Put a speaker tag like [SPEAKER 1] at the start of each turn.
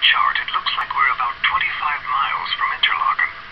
[SPEAKER 1] chart, it looks like we're about 25 miles from Interlaken.